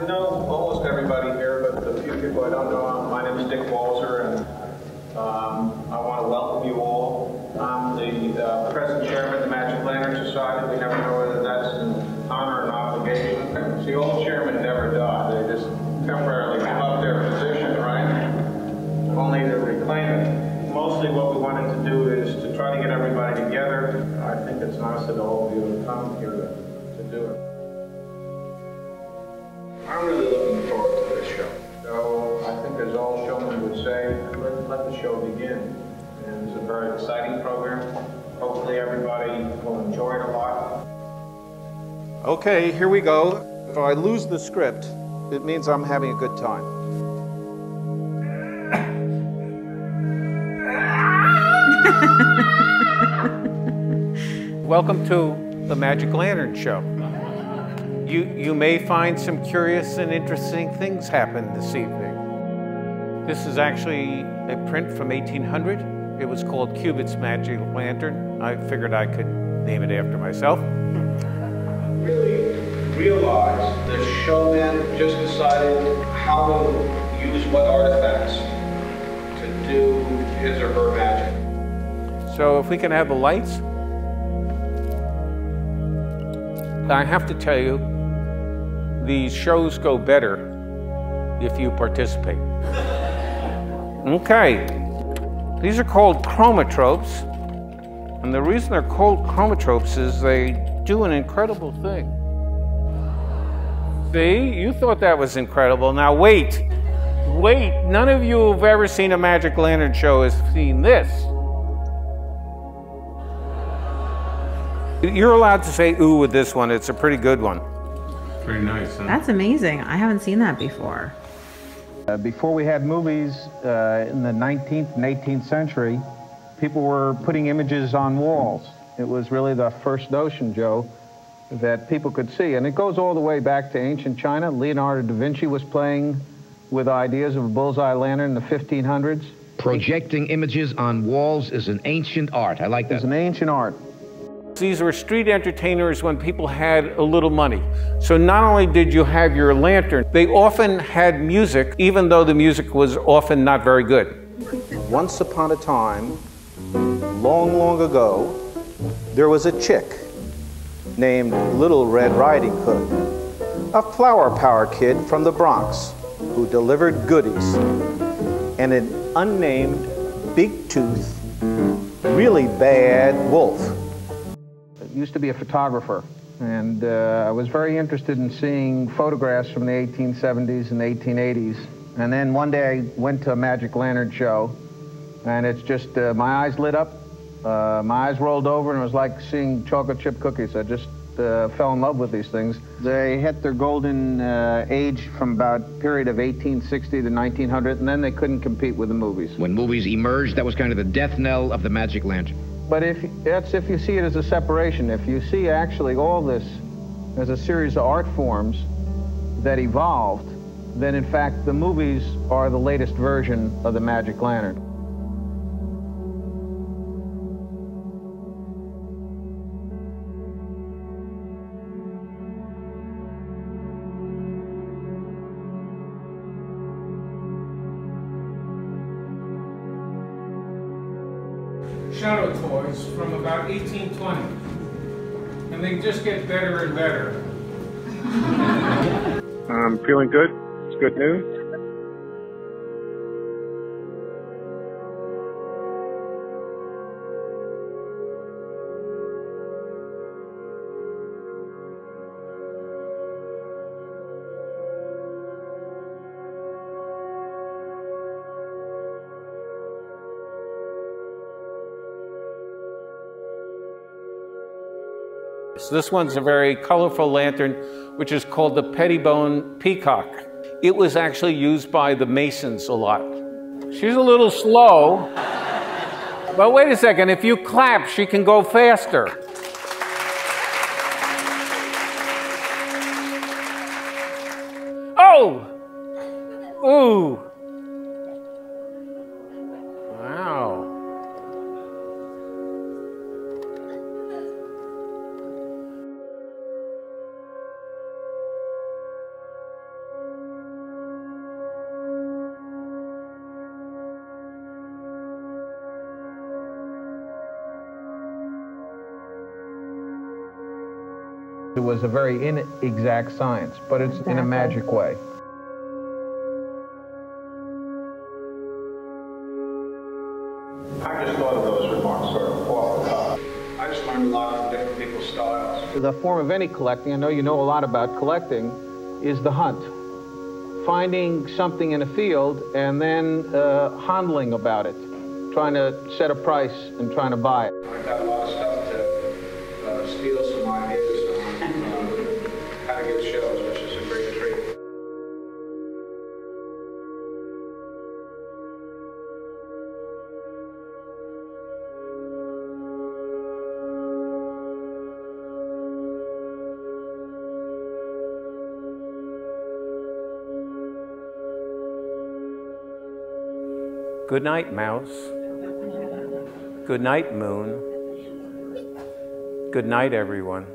I know almost everybody here, but the few people I don't know, my name is Dick Balzer, and um, I want to welcome you all. I'm the uh, present chairman of the Magic Lantern Society. We never know whether that's an honor or an obligation. See, all chairmen never die. They just temporarily give up their position, right? Only to reclaim it. Mostly what we wanted to do is to try to get everybody together. I think it's nice that all of you have come here to, to do it. It a lot. Okay, here we go. If I lose the script, it means I'm having a good time. Welcome to the Magic Lantern Show. You, you may find some curious and interesting things happen this evening. This is actually a print from 1800. It was called Cubit's Magic Lantern. I figured I could name it after myself. Really realize the showman just decided how to use what artifacts to do his or her magic. So if we can have the lights. I have to tell you, these shows go better if you participate. Okay, these are called chromatropes. And the reason they're called chromatropes is they do an incredible thing. See, you thought that was incredible. Now wait, wait, none of you who've ever seen a Magic Lantern show has seen this. You're allowed to say ooh with this one. It's a pretty good one. Very nice, huh? That's amazing. I haven't seen that before. Uh, before we had movies uh, in the 19th and 18th century, people were putting images on walls. It was really the first notion, Joe, that people could see. And it goes all the way back to ancient China. Leonardo da Vinci was playing with ideas of a bullseye lantern in the 1500s. Projecting images on walls is an ancient art. I like that. It's an ancient art. These were street entertainers when people had a little money. So not only did you have your lantern, they often had music, even though the music was often not very good. Once upon a time, long, long ago, there was a chick named Little Red Riding Hood, a flower power kid from the Bronx who delivered goodies, and an unnamed, big tooth, really bad wolf used to be a photographer, and uh, I was very interested in seeing photographs from the 1870s and 1880s. And then one day I went to a Magic Lantern show, and it's just, uh, my eyes lit up, uh, my eyes rolled over, and it was like seeing chocolate chip cookies. I just uh, fell in love with these things. They hit their golden uh, age from about period of 1860 to 1900, and then they couldn't compete with the movies. When movies emerged, that was kind of the death knell of the Magic Lantern. But if that's if you see it as a separation, if you see actually all this as a series of art forms that evolved, then in fact the movies are the latest version of the Magic Lantern. Shadow toys from about 1820. And they just get better and better. I'm um, feeling good. It's good news. So this one's a very colorful lantern, which is called the Pettibone Peacock. It was actually used by the Masons a lot. She's a little slow, but wait a second, if you clap, she can go faster. Oh! Ooh! It was a very inexact science, but it's in a magic way. I just thought of those remarks sort of off the top. I just learned a lot from different people's styles. The form of any collecting, I know you know a lot about collecting, is the hunt. Finding something in a field and then uh, handling about it, trying to set a price and trying to buy it. I got a lot of stuff to uh, steal Good night, mouse. Good night, moon. Good night, everyone.